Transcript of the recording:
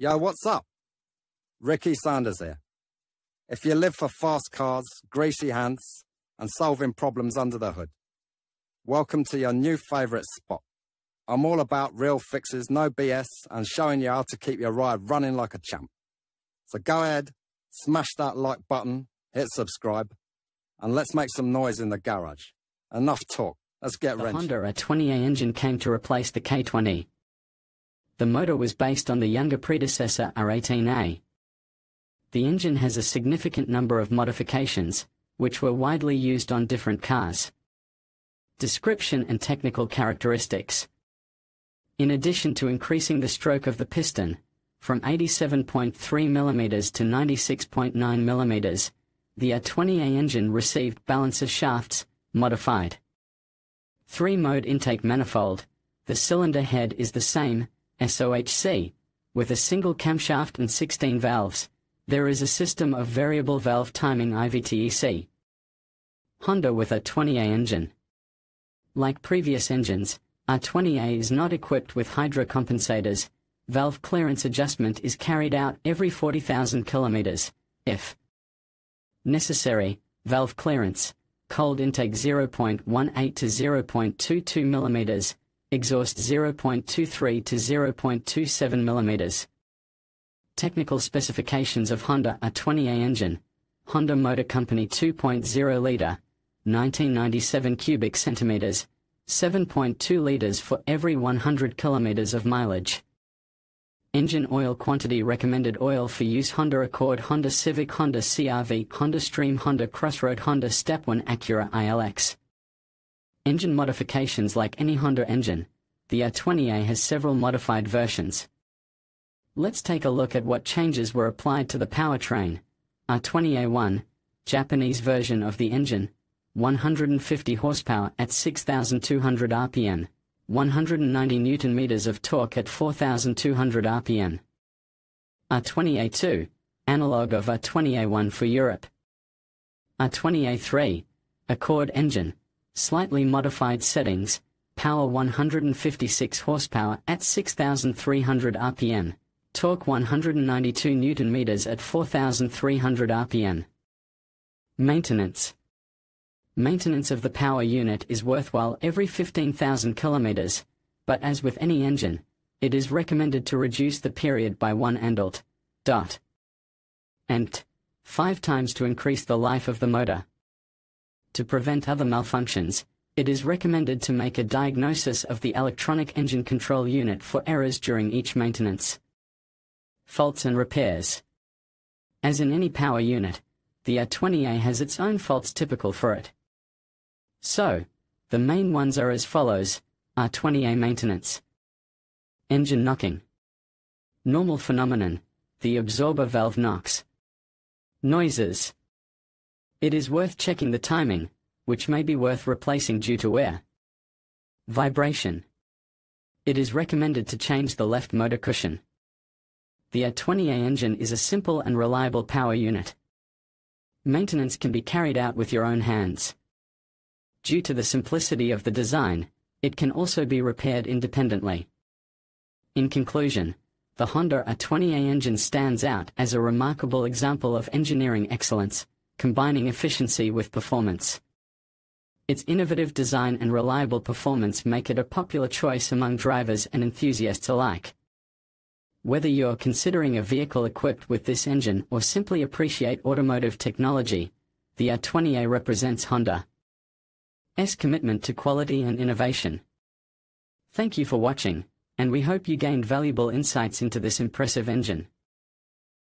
Yo, what's up? Ricky Sanders here. If you live for fast cars, greasy hands, and solving problems under the hood, welcome to your new favourite spot. I'm all about real fixes, no BS, and showing you how to keep your ride running like a champ. So go ahead, smash that like button, hit subscribe, and let's make some noise in the garage. Enough talk. Let's get The wrenching. Honda R20A engine came to replace the K20. The motor was based on the younger predecessor R18A. The engine has a significant number of modifications, which were widely used on different cars. Description and technical characteristics. In addition to increasing the stroke of the piston, from 87.3 mm to 96.9 mm, the R20A engine received balance of shafts, modified. Three-mode intake manifold. The cylinder head is the same, SOHC, with a single camshaft and 16 valves. There is a system of variable valve timing i-VTEC. Honda with R20A engine. Like previous engines, R20A is not equipped with hydrocompensators. Valve clearance adjustment is carried out every 40,000 kilometers, if necessary. Valve clearance, cold intake 0.18 to 0.22 millimeters, exhaust 0.23 to 0.27 millimeters. Technical specifications of Honda R20A engine. Honda Motor Company 2.0 liter, 1997 cubic centimeters, 7.2 liters for every 100 kilometers of mileage. Engine oil quantity recommended oil for use Honda Accord, Honda Civic, Honda CR-V, Honda Stream, Honda Crossroad, Honda Step 1, Acura ILX. Engine modifications like any Honda engine, the R20A has several modified versions. Let's take a look at what changes were applied to the powertrain. R20A1, Japanese version of the engine, 150 horsepower at 6,200 RPM. 190 newton meters of torque at 4,200 RPM. R20A2, analog of R20A1 for Europe. R20A3, Accord engine, slightly modified settings, power 156 horsepower at 6,300 RPM, torque 192 newton meters at 4,300 RPM. Maintenance. Maintenance of the power unit is worthwhile every 15,000 kilometers, but as with any engine, it is recommended to reduce the period by one and alt. Dot. And five times to increase the life of the motor. To prevent other malfunctions, it is recommended to make a diagnosis of the electronic engine control unit for errors during each maintenance. Faults and repairs. As in any power unit, the R20A has its own faults typical for it. So, the main ones are as follows R20A maintenance. Engine knocking. Normal phenomenon, the absorber valve knocks. Noises. It is worth checking the timing, which may be worth replacing due to wear. Vibration. It is recommended to change the left motor cushion. The R20A engine is a simple and reliable power unit. Maintenance can be carried out with your own hands. Due to the simplicity of the design, it can also be repaired independently. In conclusion, the Honda R20A engine stands out as a remarkable example of engineering excellence, combining efficiency with performance. Its innovative design and reliable performance make it a popular choice among drivers and enthusiasts alike. Whether you're considering a vehicle equipped with this engine or simply appreciate automotive technology, the R20A represents Honda's commitment to quality and innovation. Thank you for watching, and we hope you gained valuable insights into this impressive engine.